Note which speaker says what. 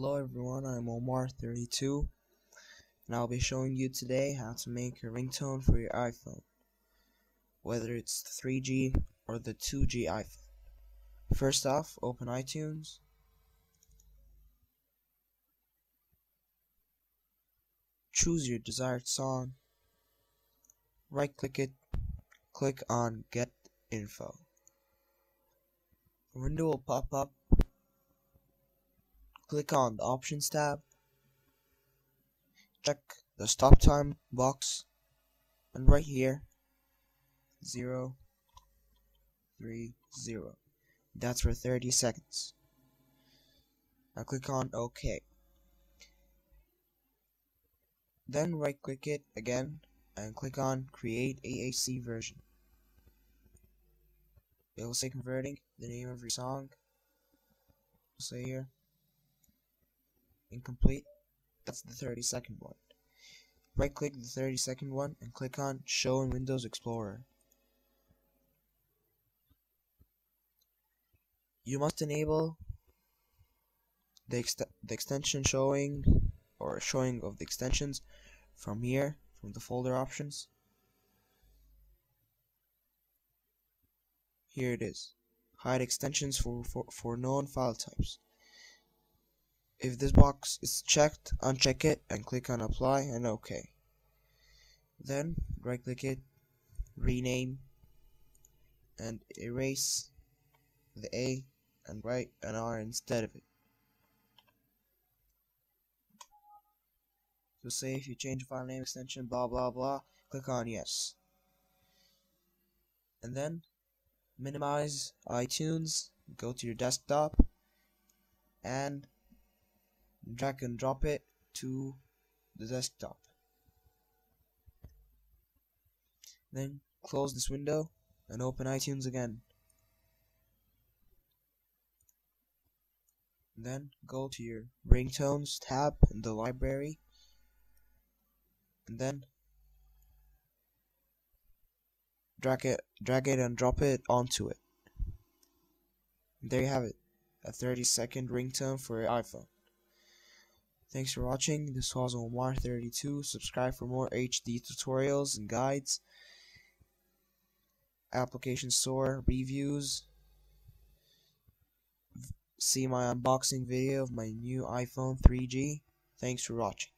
Speaker 1: Hello everyone, I'm Omar32 and I'll be showing you today how to make a ringtone for your iPhone whether it's the 3G or the 2G iPhone. First off, open iTunes. Choose your desired song. Right click it. Click on get info. A window will pop up click on the Options tab, check the stop time box, and right here, 0, 3, 0. That's for 30 seconds. Now click on OK. Then right click it again and click on Create AAC version. It will say converting the name of your song. say here incomplete. That's the 30 second one. Right click the 30 second one and click on Show in Windows Explorer. You must enable the, the extension showing or showing of the extensions from here, from the folder options. Here it is. Hide extensions for, for, for known file types. If this box is checked, uncheck it and click on apply and OK. Then right click it, rename and erase the A and write an R instead of it. So say if you change file name extension blah blah blah, click on yes. And then minimize iTunes, go to your desktop and drag and drop it to the desktop. Then close this window and open iTunes again. Then go to your ringtones tab in the library and then drag it drag it and drop it onto it. And there you have it. A 30 second ringtone for your iPhone. Thanks for watching. This was Omar32. Subscribe for more HD tutorials and guides, application store reviews. See my unboxing video of my new iPhone 3G. Thanks for watching.